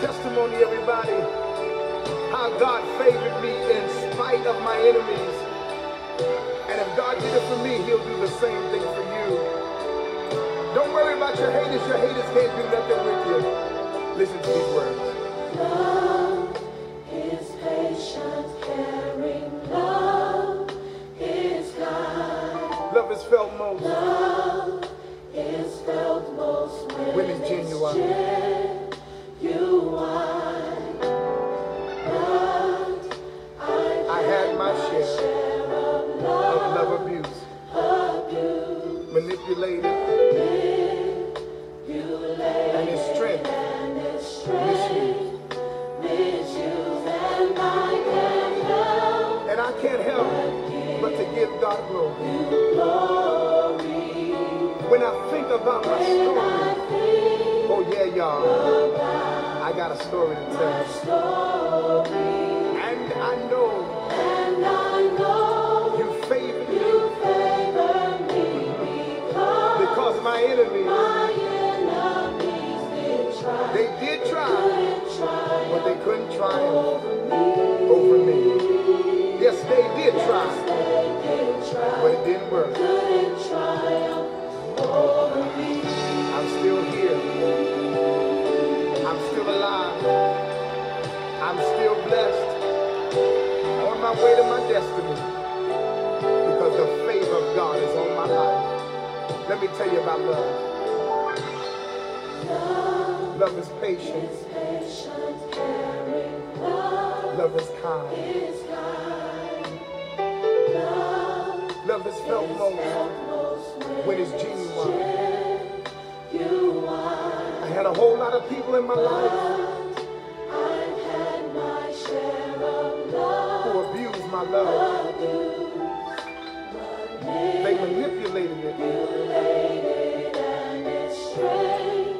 testimony, everybody. How God favored me in spite of my enemies. And if God did it for me, he'll do the same thing for you. Don't worry about your haters. Your haters can't do nothing with you. Listen to these words. Love is patient, caring. Love is kind. Love is felt most Love is felt most when, when it's genuine. Story to tell. story, And I know and I know you favored me you favor me because because my enemies, my enemies did try, they did try, try but they couldn't triumph over me. over me. Yes, they did try, They did try, but it didn't work. couldn't still alive. I'm still blessed. On my way to my destiny. Because the favor of God is on my life. Let me tell you about love. Love is caring. Love is kind. Love is felt most when it's genuine. Had a whole lot of people in my life who abused my love. They manipulated it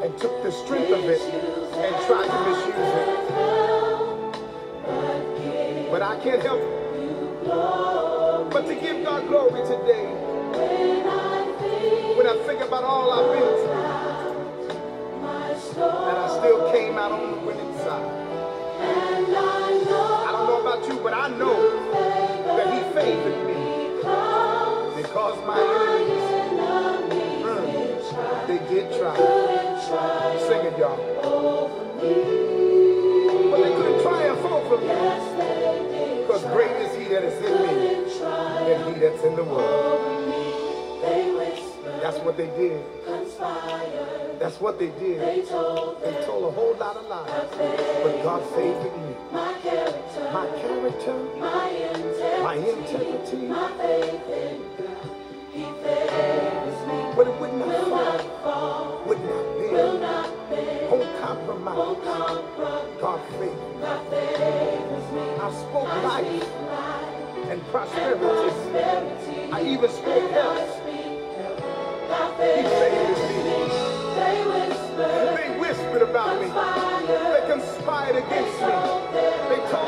and took the strength of it and tried to misuse it. But I can't help but to give God glory today. when I think When I think about all I've been through, but I know that He favored me because my enemies, mm, they did try. Sing it, y'all. But they couldn't triumph over me because great is He that is in me than He that's in the world. That's what they did. That's what they did. they told They told a whole lot of lies, but God favored me. My character, My integrity, my integrity, my faith in God. He favors me, but it would not will fall, not fall, would not will bend, not bend, won't won't compromise. compromise. God favored. God favors me. I spoke I life speak life and and prosperity. prosperity. I even spoke health. speak health. God He favors me. me. They whisper, They whispered about me. They conspire, conspired against me. They told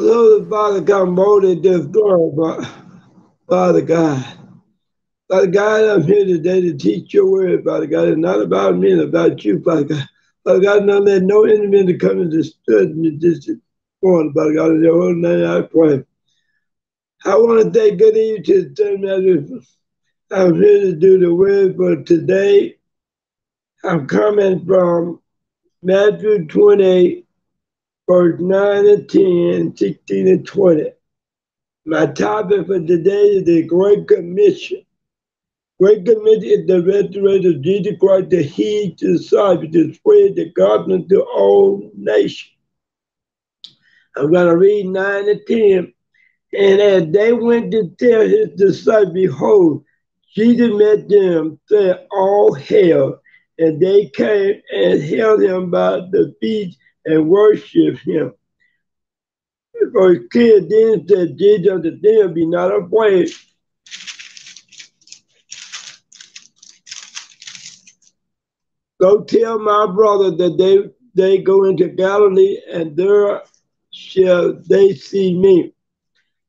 Holy Father, come boldly to the throne, but Father God. Father God, I'm here today to teach your word, Father God. It's not about me, it's about you, Father God. Father God, don't let no enemy to come and disturb me this morning, Father God. In your holy name I pray. I want to say good evening to the. I'm here to do the word for today. I'm coming from Matthew 28, verse 9 and 10, 16 and 20. My topic for today is the Great Commission. Great Commission is the restoration of Jesus Christ to heed to disciples to spread the gospel to all nations. I'm going to read 9 and 10. And as they went to tell his disciples, behold, Jesus met them, said, All hail. And they came and held him by the feet and worship him. For Verse 10 then said Jesus unto them, Be not afraid. Go tell my brother that they, they go into Galilee, and there shall they see me.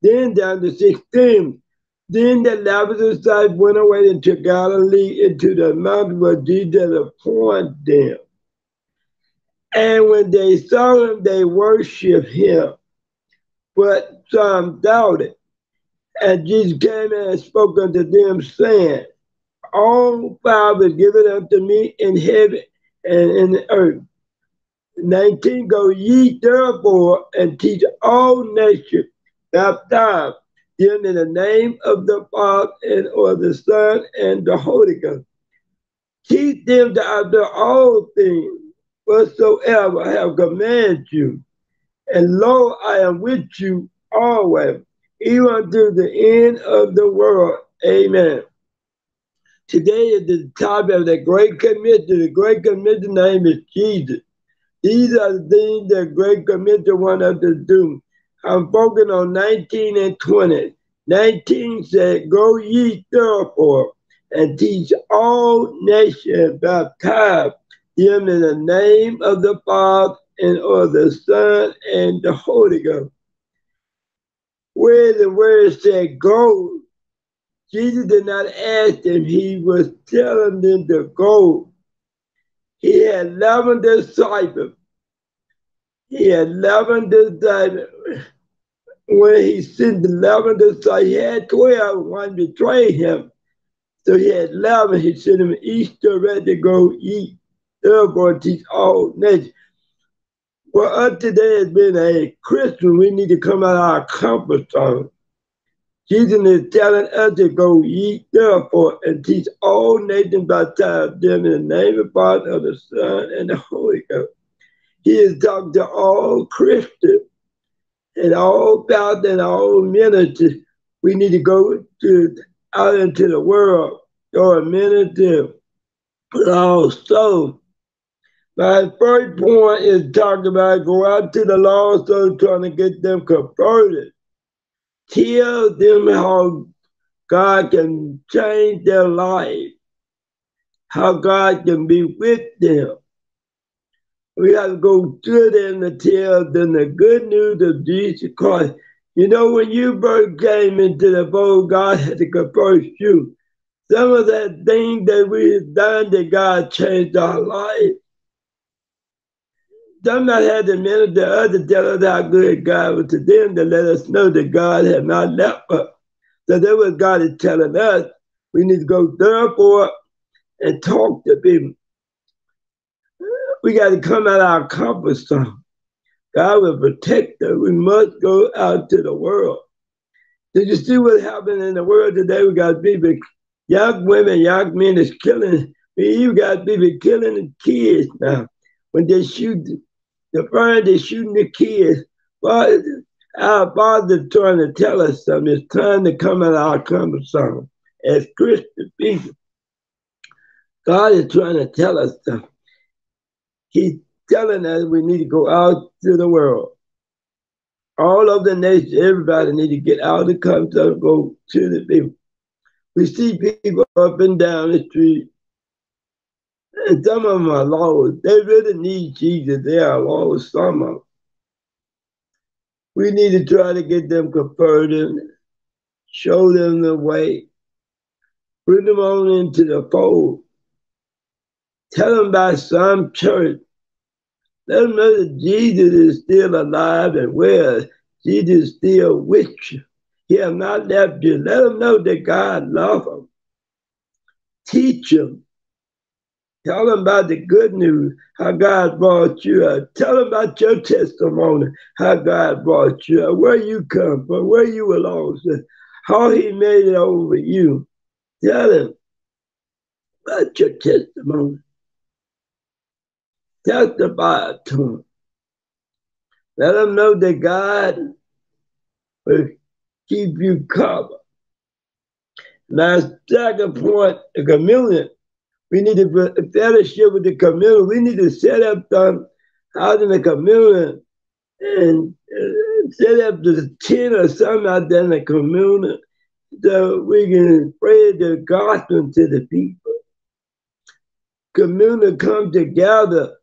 Then down to 16. Then the eleven disciples went away into Galilee, into the mountain where Jesus appointed them. And when they saw him, they worshiped him. But some doubted. And Jesus came and spoke unto them, saying, All power is given unto me in heaven and in the earth. 19 Go ye therefore and teach all nations, baptize them in the name of the Father and of the Son and the Holy Ghost. Teach them to observe all things whatsoever I have commanded you. And lo, I am with you always, even to the end of the world. Amen. Today is the topic of the Great Commission. The Great Commission name is Jesus. These are the things the Great Commission want us to do. I'm focusing on 19 and 20. 19 said, Go ye therefore and teach all nations, baptize them in the name of the Father and of the Son and the Holy Ghost. Where the word said go, Jesus did not ask them, he was telling them to go. He had 11 disciples, He had 11 disciples. When he sent 11 disciples, he had 12, one betrayed him. So he had 11, he sent them each ready to go eat. Therefore, teach all nations. For us today has been a Christian, we need to come out of our comfort zone. Jesus is telling us to go eat, therefore, and teach all nations, baptize them in the name of the Father, of the Son, and the Holy Ghost. He is talking to all Christians and all about and all ministers. We need to go to out into the world or minister, but also my first point is talking about go out to the lost souls trying to get them converted. Tell them how God can change their life, how God can be with them. We have to go to them to tell them the good news of Jesus Christ. You know, when you first came into the fold, God had to convert you. Some of that thing that we done that God changed our life. Somebody had to minute the other tell us how good God was to them to let us know that God had not left us. So that was God is telling us. We need to go therefore and talk to people. We got to come out of our comfort zone. God will protect us. We must go out to the world. Did you see what happened in the world today? We got people, young women, young men is killing. We even got people killing the kids now. When they shoot the friend they shooting the kids. But our Father trying to tell us something. It's time to come out our zone as Christian people. God is trying to tell us something. He's telling us we need to go out to the world. All of the nations, everybody need to get out of the zone, go to the people. We see people up and down the street some of them are lost. They really need Jesus. They are lost, some of them. We need to try to get them converted, show them the way, bring them on into the fold. Tell them about some church. Let them know that Jesus is still alive and well. Jesus is still with you. He has not left you. Let them know that God loves them. Teach them Tell them about the good news, how God brought you up. Tell them about your testimony, how God brought you up, where you come from, where you belong to, how He made it over you. Tell them about your testimony. Testify to them. Let them know that God will keep you covered. Now, second point, the communion we need to fellowship with the community. We need to set up the out in the community and uh, set up the tent or something out there in the community so we can spread the gospel to the people. Community come together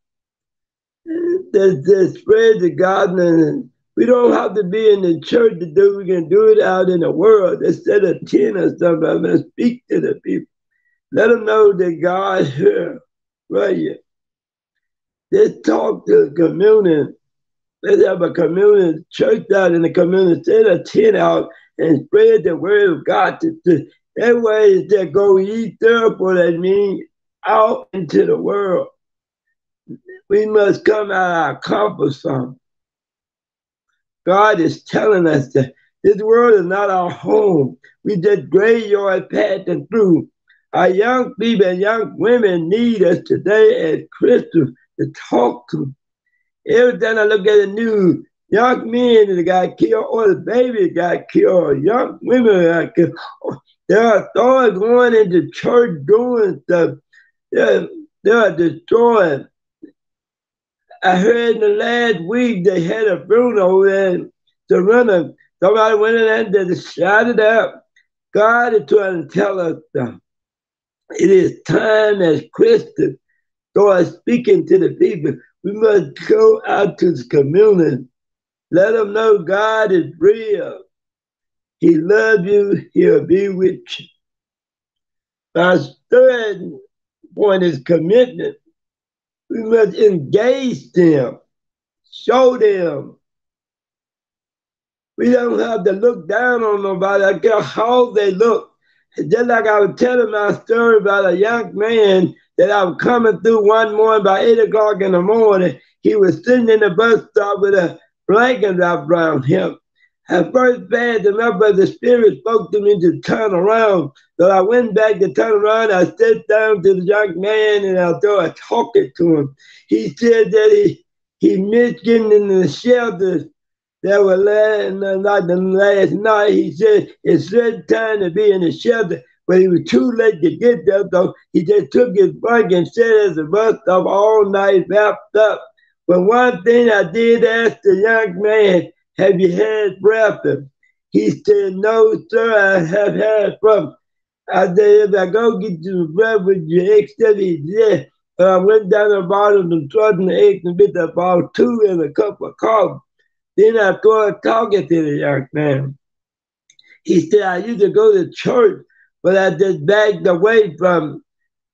to, to spread the gospel. And we don't have to be in the church to do. We can do it out in the world. Instead of tent or something I and speak to the people. Let them know that God here, right here. Let's talk to the community. Let's have a community church out in the community, set a tent out and spread the word of God. To, to, that way to go eat therefore that means out into the world. We must come out of our comfort zone. God is telling us that this world is not our home. We just graveyard passing through. Our young people and young women need us today as Christians to talk to. Every time I look at the news, young men that got killed or the baby got killed, young women got killed. There are thoughts going into church doing stuff. They're, destroying. I heard in the last week they had a funeral in Savannah. Somebody went in there and they shot it up. God is trying to tell us something. It is time as Christians start speaking to the people. We must go out to the community. Let them know God is real. He loves you. He'll be with you. Our third point is commitment. We must engage them. show them. We don't have to look down on nobody. I care how they look. Just like I was telling my story about a young man that I was coming through one morning by 8 o'clock in the morning. He was sitting in the bus stop with a blanket wrapped around him. At first bad but the Spirit spoke to me to turn around. So I went back to turn around. I sat down to the young man and I started talking to him. He said that he, he missed getting in the shelters that were not the last night. He said it's certain time to be in the shelter, but he was too late to get there. So he just took his blanket and sat as a bus stop all night wrapped up. But one thing I did ask the young man, have you had breakfast? He said, No, sir, I have had breakfast. I said, if I go get you breakfast, you except he said, uh, I went down and bought him some southern eggs and bit about two and a cup of coffee. Then I started talking to the young man. He said, I used to go to church, but I just backed away from.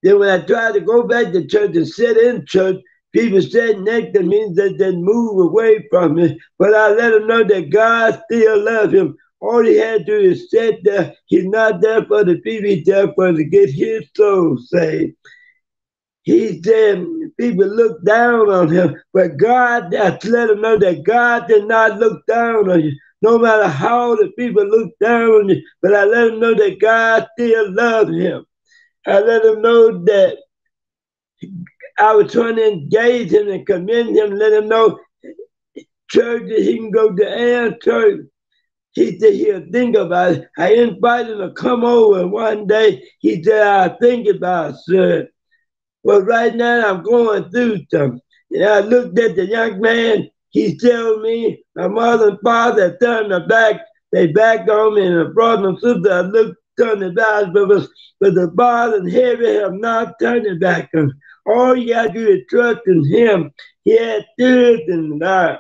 Then when I tried to go back to church and sit in church, People said next to me that they move away from me, but I let them know that God still loves him. All he had to do is sit there. He's not there for the people, he's there for to get his soul saved. He said people look down on him, but God, let him know that God did not look down on you. No matter how the people look down on you, but I let him know that God still loves him. I let him know that I was trying to engage him and commend him, let him know church that he can go to Ann Church. He said he'll think about it. I invited him to come over one day. He said, I'll think about it, sir. Well, right now I'm going through something. And I looked at the young man. He told me my mother and father turned their back. They backed on me and a brother and sister. I looked turned their back, but, but the bar and heavy have not turned their back on all you gotta do is trust in him. He had tears in the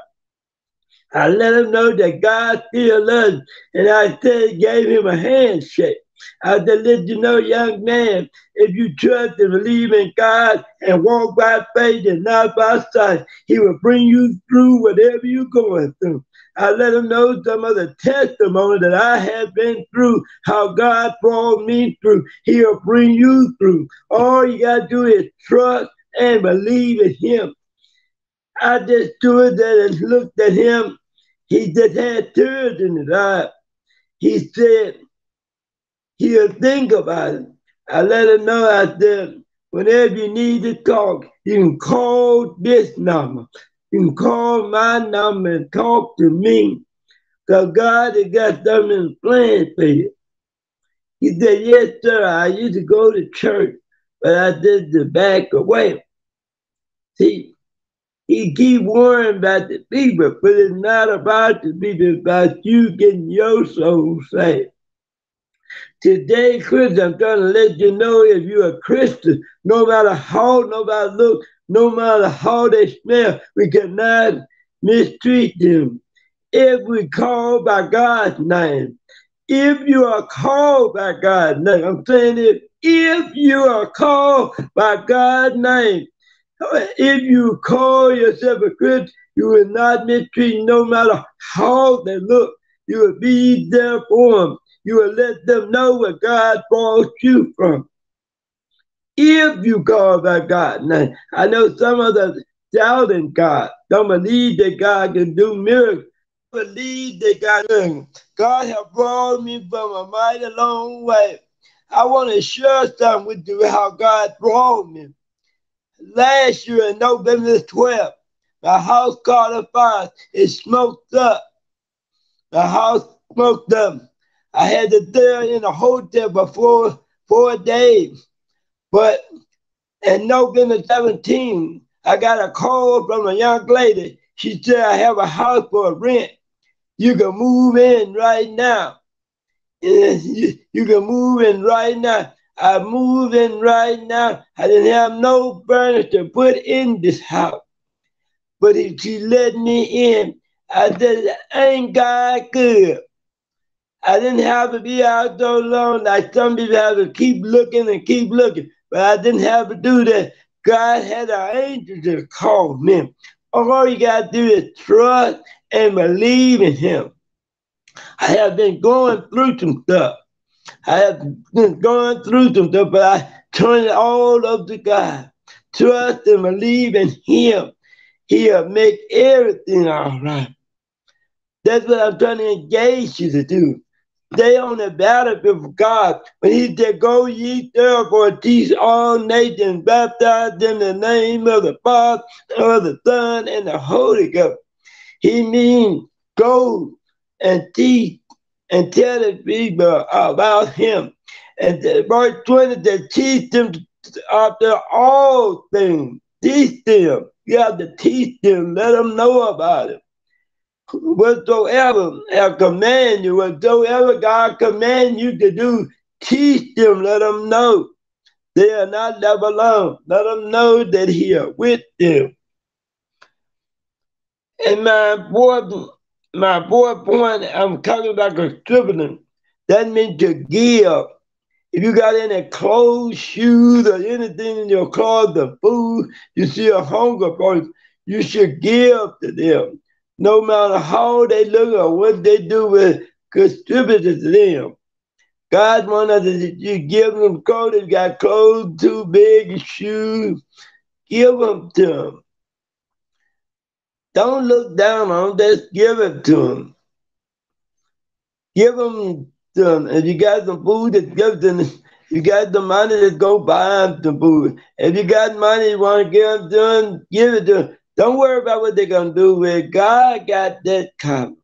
I let him know that God still loves. And I said, gave him a handshake. Uh, I said, let you know, young man, if you trust and believe in God and walk by faith and not by sight, he will bring you through whatever you're going through. I let them know some of the testimony that I have been through, how God brought me through. He'll bring you through. All you got to do is trust and believe in Him. I just stood there and looked at him. He just had tears in his eyes. He said, he'll think about it. I let him know I said, whenever you need to talk, you can call this number. You can call my number and talk to me. Because God has got something planned for you. He said, Yes, sir, I used to go to church, but I did the back away. See, he keep worrying about the people, but it's not about the people, it's about you getting your soul saved. Today, Christian, I'm trying to let you know if you're a Christian, no matter how nobody look, no matter how they smell, we cannot mistreat them. If we call by God's name, if you are called by God's name, I'm saying if, if you are called by God's name, if you call yourself a Christian, you will not mistreat no matter how they look. You will be there for them. You will let them know where God brought you from if you call by God. Now, I know some of the doubting God don't believe that God can do miracles. Believe that God can. God has brought me from a mighty long way. I want to share something with you how God brought me. Last year in November 12th, my house caught a fire. It smoked up. The house smoked up. I had to stay in a hotel for four, days. But in November 17, I got a call from a young lady. She said, I have a house for rent. You can move in right now. You, you can move in right now. I moved in right now. I didn't have no furniture to put in this house. But if she let me in, I said, ain't God good? I didn't have to be out so long like some people have to keep looking and keep looking but I didn't have to do that. God had an angel to call me. All you got to do is trust and believe in Him. I have been going through some stuff. I have been going through some stuff, but I turn it all up to God. Trust and believe in Him. He'll make everything all right. That's what I'm trying to engage you to do. Stay on the battlefield for God. When he said, Go ye therefore teach all nations, baptize them in the name of the Father, of the Son, and the Holy Ghost. He means go and teach and tell the people about him. And verse 20 to teach them after all things. Teach them. You have to teach them, let them know about it whatsoever I command you, whatsoever God command you to do, teach them, let them know they are not left alone. Let them know that He is with them. And my fourth, my fourth point, I'm talking about contributing. That means to give. If you got any clothes, shoes, or anything in your closet, the food, you see a hunger person, you should give to them no matter how they look or what they do with contributed to them. God wanted to you give them clothes. They got clothes too big, shoes. Give them to them. Don't look down on them. Just give it to them. Give them to them. If you got some food, just give them. If you got the money, just go buy them some food. If you got money, you want to give them to them, give it to them. Don't worry about what they're gonna do with it. God got that covered.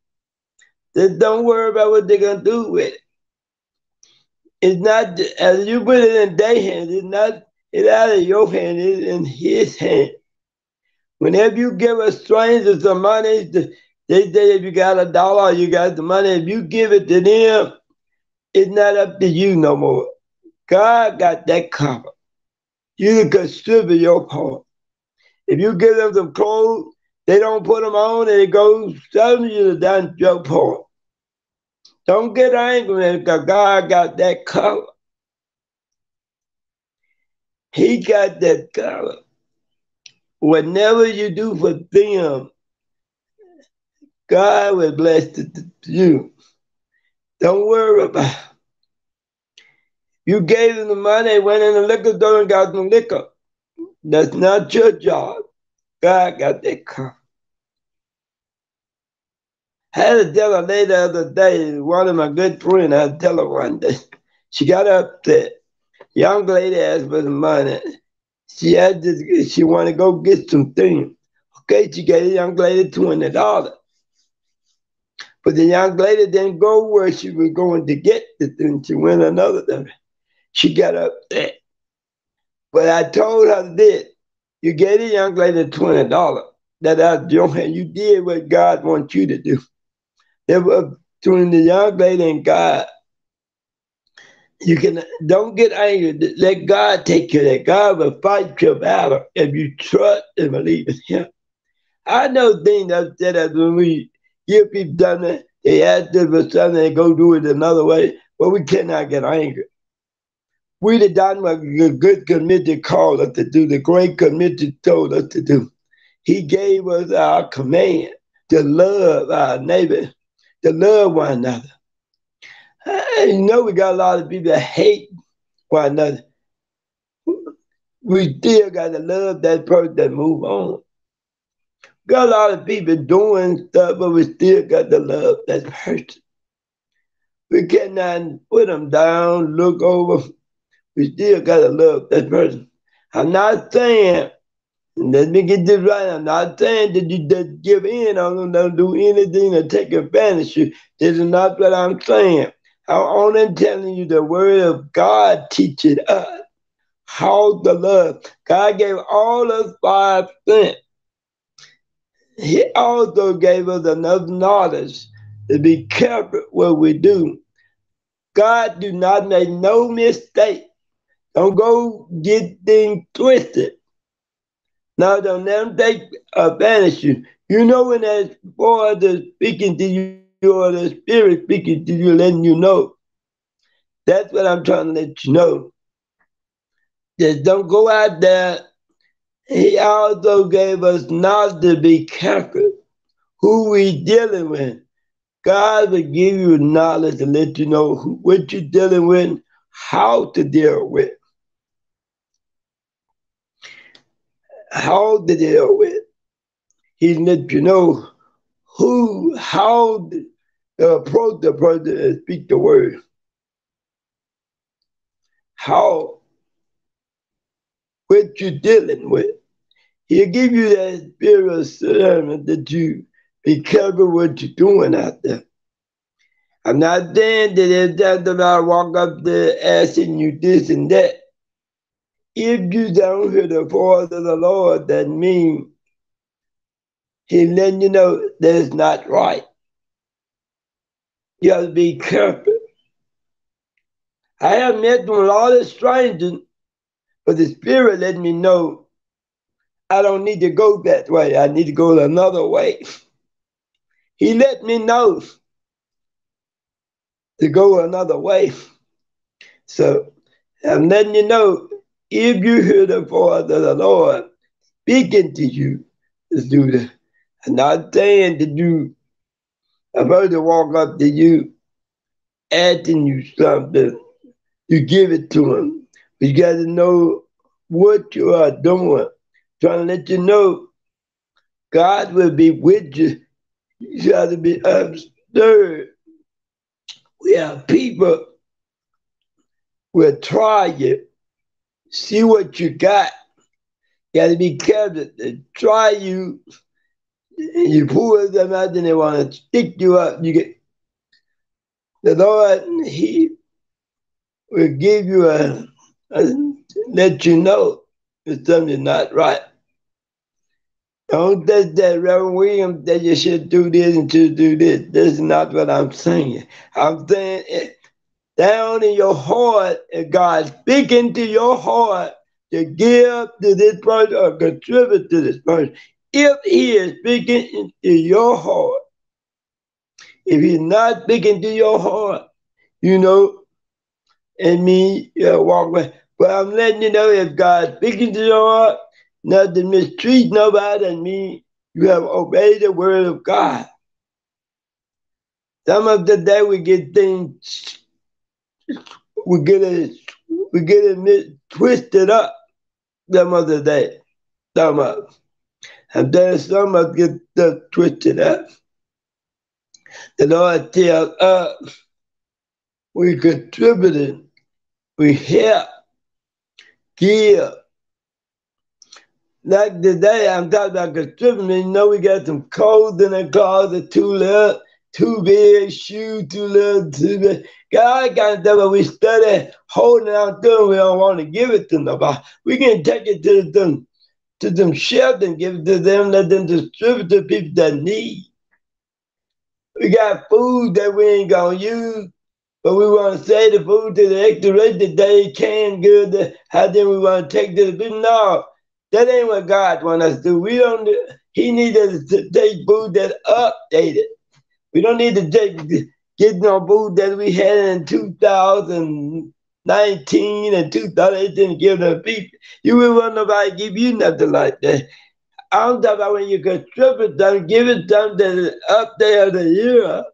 Don't worry about what they're gonna do with it. It's not as you put it in their hands, it's not it's out of your hand, it's in his hand. Whenever you give a stranger some money, they say if you got a dollar, you got the money. If you give it to them, it's not up to you no more. God got that covered. You can contribute your part. If you give them some clothes, they don't put them on and it goes suddenly you done your part. Don't get angry because God got that color. He got that color. Whatever you do for them, God will bless you. Don't worry about it. You gave them the money, went in the liquor store and got some liquor. That's not your job. God got that. I had to tell a lady the other day, one of my good friends, I tell her one day. She got upset. Young lady asked for the money. She had to, she wanted to go get some things. Okay, she gave the young lady $20. But the young lady didn't go where she was going to get the thing. She went another day. She got upset. But I told her this. You gave the young lady twenty dollars. That out of your hand. You did what God wants you to do. It was between the young lady and God. You can don't get angry. Let God take care of that. God will fight your battle if you trust and believe in Him. I know things that said that when we give people done that, they ask us for something, they go do it another way. But we cannot get angry. We the done what the good committee called us to do, the great committee told us to do. He gave us our command to love our neighbor, to love one another. you know we got a lot of people that hate one another. We still got to love that person that move on. Got a lot of people doing stuff, but we still got to love that person. We cannot put them down, look over, we still gotta love that person. I'm not saying, let me get this right, I'm not saying that you just give in on them, don't do anything to take advantage of you. This is not what I'm saying. I'm only telling you the word of God teaches us how to love. God gave all us five cents. He also gave us enough knowledge to be careful what we do. God do not make no mistake. Don't go get things twisted. Now don't let them take advantage of you. You know when that boy is speaking to you or the spirit speaking to you, letting you know. That's what I'm trying to let you know. Just don't go out there He also gave us not to be careful who we dealing with. God will give you knowledge to let you know who, what you're dealing with, how to deal with, how to deal with. He let you know who, how to approach the person and speak the word. How, what you're dealing with. He'll give you that spirit of discernment that you be careful what you're doing out there. I'm not saying that that the Lord walk up there asking you this and that. If you don't hear the voice of the Lord, that means He letting you know that's not right. You have to be careful. I have met with a lot of strangers, but the Spirit let me know I don't need to go that way. I need to go another way. He let me know to go another way. So I'm letting you know if you hear the voice of the Lord speaking to you, just do that. I'm not saying to do, I'm about to walk up to you, asking you something, you give it to him. You got to know what you are doing, trying to let you know God will be with you you got to be absurd. We have people will try you, see what you got. You got to be careful. They try you, and you pull them out, and they want to stick you up. You get the Lord. He will give you a, a let you know if something's not right. Don't think that Reverend Williams that you should do this and to do this. This is not what I'm saying. I'm saying it down in your heart, and God speaking to your heart to give to this person or contribute to this person. If he is speaking to your heart, if he's not speaking to your heart, you know, and me, you know, walk away. But I'm letting you know if God's speaking to your heart, not to mistreat nobody and me. You have obeyed the word of God. Some of the day we get things, we get it, we get it twisted up. Some other day, some of, and then some of get the twisted up. The Lord tells us we contributed, we help, give, like today, I'm talking about contributing. You know, we got some clothes in the closet, too little, too big, shoe too little, too big. God of stuff, but we study holding to it. We don't want to give it to nobody. We can take it to them, to them shelter and give it to them, let them distribute to people that need. We got food that we ain't gonna use, but we want to say the food to the extra rate that they can good. How then we want to take to the people? No, that ain't what God want us to do. We don't. He needed to take food that updated. We don't need to get no food that we had in 2019 and 2018 and give the people. You would want nobody give you nothing like that. I'm talking about when you contribute them, give it that is up there the year.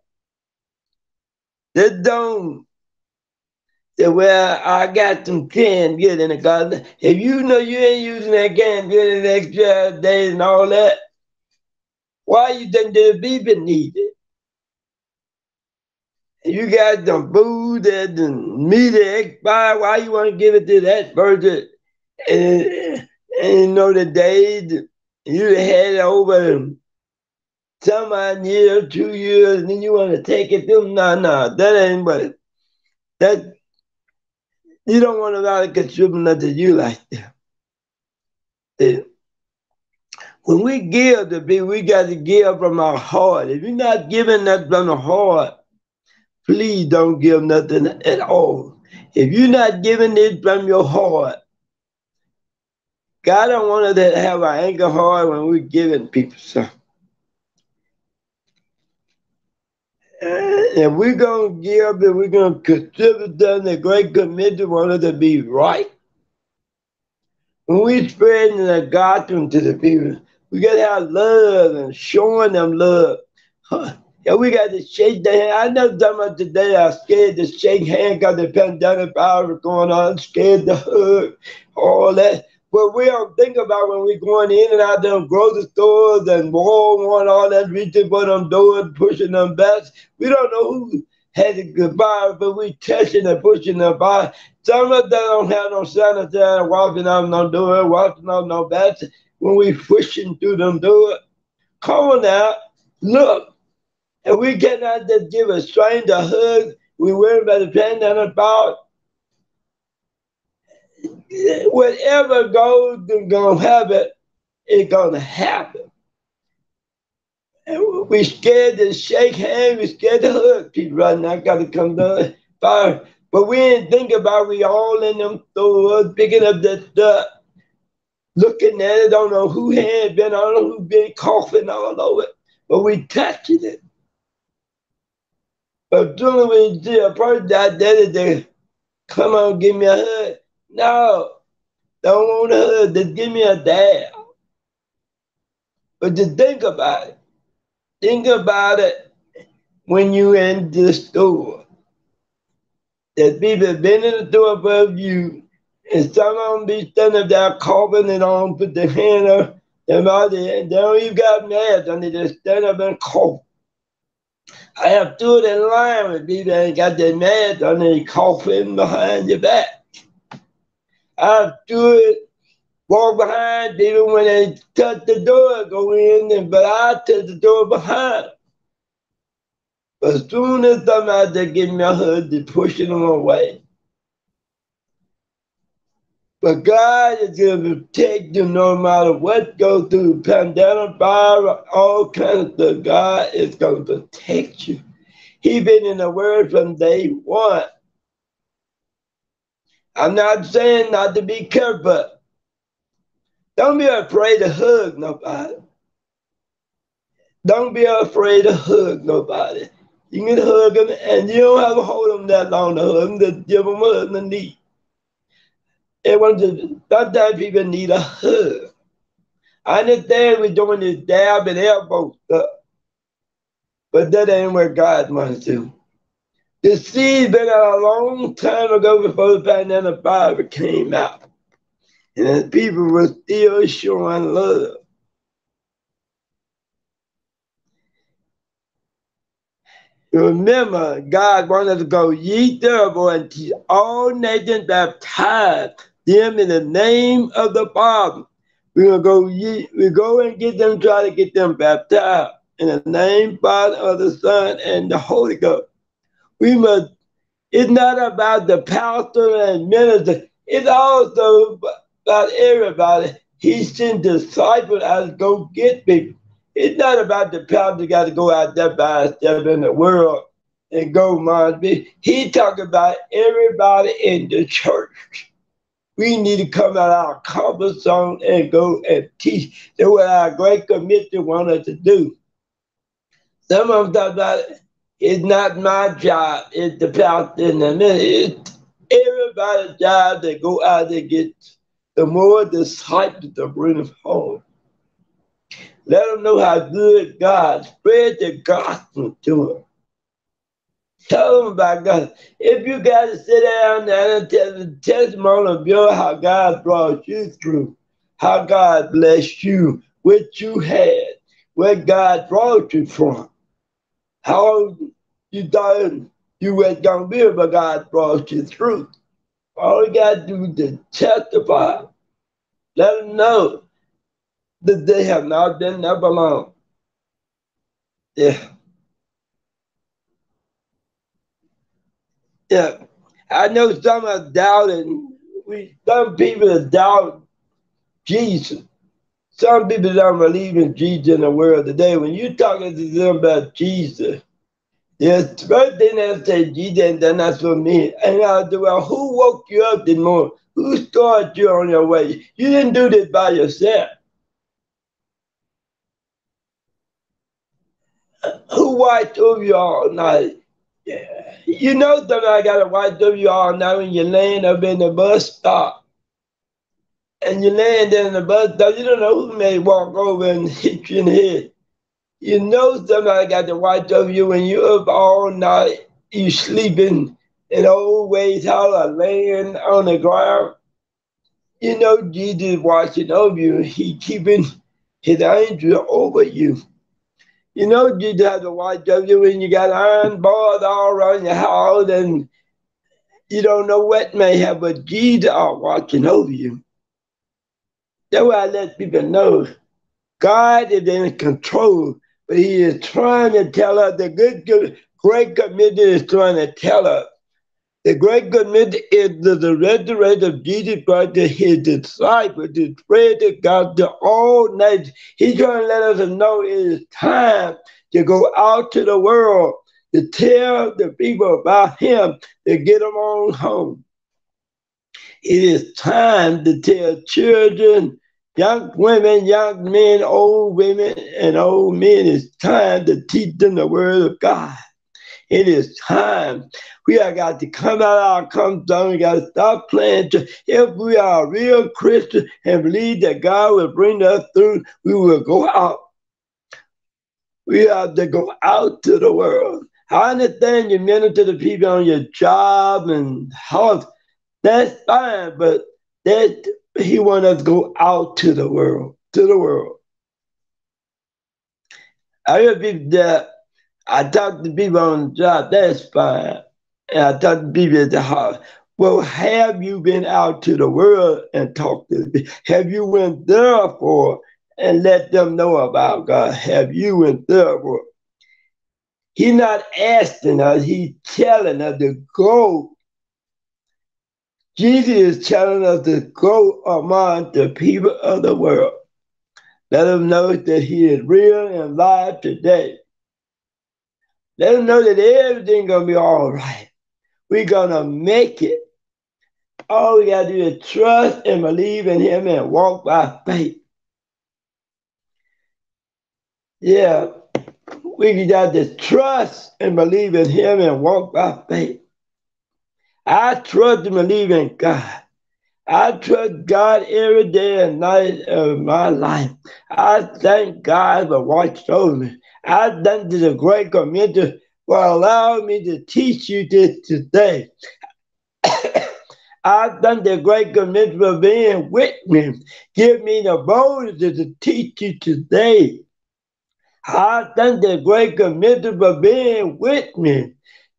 That don't that well, I got some canned good in the garden. If you know you ain't using that canned good in the extra days and all that, why you think the people need it? You got some food that the meat expired. Why you want to give it to that person? And, and you know the days you had over some odd year, two years, and then you want to take it to them. No, no, that ain't what that you don't want a lot of contribute to you like that. When we give to be, we got to give from our heart. If you're not giving that from the heart, please don't give nothing at all. If you're not giving it from your heart, God don't want us to have our anger hard when we're giving people something. if we're going to give and we're going to contribute them, the Great Commission wanted to be right. when we spreading the gospel to the people, we gotta have love and showing them love. Yeah, we got to shake the hand. I know some of today are scared to shake hands because the pandemic virus going on, scared to hug, all that. But we don't think about when we're going in and out them grocery stores and Walmart, all that, reaching for them doors, pushing them back. We don't know who had the virus, but we touching and pushing them by. Some of them don't have no sanitizer, walking out no door, walking out no bats. When we pushing through them doors, come on now, look, and we cannot just give a stranger a hug. We worry about the pandemic about whatever goes is gonna happen, it's gonna happen. And we scared to shake hands, we scared to hug people right now. Gotta come down fire. But we didn't think about we all in them stores picking up the stuff, looking at it, don't know who had been, I don't know who been coughing all over it, but we touching it. But soon we see a person that did it, they come on, give me a hug. No, don't want a hug, just give me a dab. But just think about it. Think about it when you in the store. That people have been in the store above you, and some of them be standing there coughing and on, put their hand on their mouth, and they don't even got mad, and they just stand up and cough. I have stood in line with people that got their mask on and they coughing behind your back. I've stood, walk behind people when they touch the door, go in, and, but I touch the door behind. As soon as somebody give me a hood, they pushing them away. But God is going to protect you no matter what goes through pandemic, virus, all kinds of. God is going to protect you. He been in the word from day one. I'm not saying not to be careful. Don't be afraid to hug nobody. Don't be afraid to hug nobody. You can hug them, and you don't have to hold them that long to hug them. Just give them a hug in the knee. Everyone sometimes people need a hug. I understand we're doing this dab and elbow stuff, but that ain't what God wants to. The seed been out a long time ago before the pandemic virus came out. And people were still showing love. Remember, God wanted to go ye therefore and teach all nations baptized them in the name of the Father. We're gonna go we go and get them, try to get them baptized in the name Father of the Son and the Holy Ghost. We must it's not about the pastor and minister, it's also about everybody. He sent disciples out to go get people. It's not about the pastor got to go out there by himself in the world and go mind. He talking about everybody in the church. We need to come out our comfort zone and go and teach. That's what our great commission wanted to do. Some of them about it's not my job, it's the pastor and the minister. It's everybody's job to go out and get the more disciples to bring them home. Let them know how good God spread the gospel to them. Tell them about God. If you got to sit down and tell the testimony of your how God brought you through, how God blessed you, what you had, where God brought you from, how you thought you were going to be, but God brought you through. All you got to do is testify. Let them know that they have not been there alone. Yeah. Yeah, I know some are doubting. We some people are doubt Jesus. Some people don't believe in Jesus in the world today. When you're talking to them about Jesus, yes, first thing they say, Jesus, and then that's for me. And I'll do well, who woke you up this morning? Who started you on your way? You didn't do this by yourself. Who watched over you all night? Yeah. You know that I got a all now when you're laying up in the bus stop. and you land in the bus stop, you don't know who may walk over and hit you in the head. You know somebody got to watch over you're up all night, you sleeping in old ways how laying on the ground. You know Jesus watching over you. He keeping his angel over you. You know Jesus has to watch over you when you got iron bars all around your house and you don't know what may have, but Jesus are watching over you. That's why I let people know God is in control, but He is trying to tell us the good, good Great Commission is trying to tell us. The Great Commission is the, resurrection of Jesus Christ to his disciples to spread the gospel to all nations. He's trying to let us know it is time to go out to the world to tell the people about him to get them on home. It is time to tell children, young women, young men, old women, and old men. It's time to teach them the word of God. It is time. We have got to come out of our comfort zone. We got to stop playing. If we are real Christians and believe that God will bring us through, we will go out. We have to go out to the world. I understand you minister to the people on your job and house. That's fine, but that he wants us to go out to the world, to the world. I people that I talk to people on the job, that's fine. And I talk to people at the house. Well, have you been out to the world and talked to them? Have you went there for and let them know about God? Have you went there for He's not asking us, he's telling us to go. Jesus is telling us to go among the people of the world. Let them know that he is real and alive today. Let them know that everything's gonna be all right. We're gonna make it. All we gotta do is trust and believe in him and walk by faith. Yeah, we got to trust and believe in Him and walk by faith. I trust and believe in God. I trust God every day and night of my life. I thank God for watching over me. I thank the Great Commission for allowing me to teach you this today. I thank the Great Commission for being with me. Give me the boldness to teach you today. I thank the Great Commission for being with me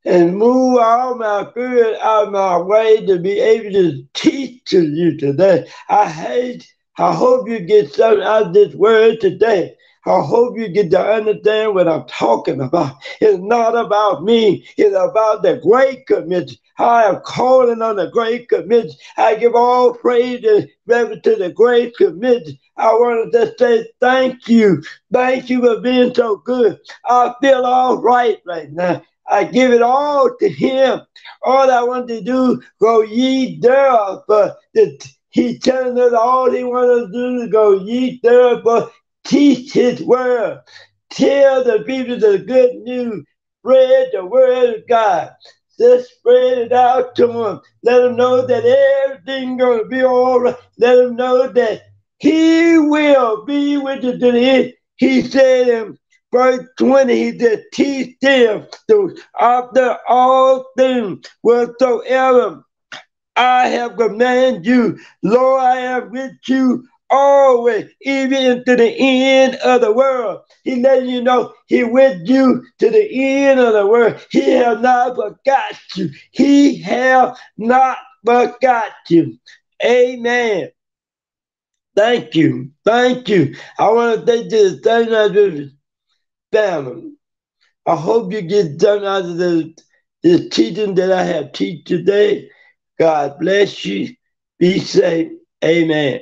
and move all my fears out of my way to be able to teach to you today. I hate, I hope you get something out of this word today. I hope you get to understand what I'm talking about. It's not about me, it's about the Great Commission. I am calling on the Great Commission. I give all praise and reverence to the Great Commission. I want to say thank you. Thank you for being so good. I feel all right right now. I give it all to him. All I want to do, go ye there. But he's telling us all he wants to do is go ye there. Teach his word. Tell the people the good news. Spread the word of God. Just spread it out to them. Let them know that everything's going to be all right. Let them know that he will be with you to the end. He said in verse 20, he said, teach them to after all things whatsoever I have commanded you. Lord, I am with you always, even to the end of the world. He letting you know he with you to the end of the world. He have not forgot you. He have not forgot you. Amen. Thank you. Thank you. I want to thank this thank you family. I hope you get done out of the, the teaching that I have teach today. God bless you. Be safe. Amen.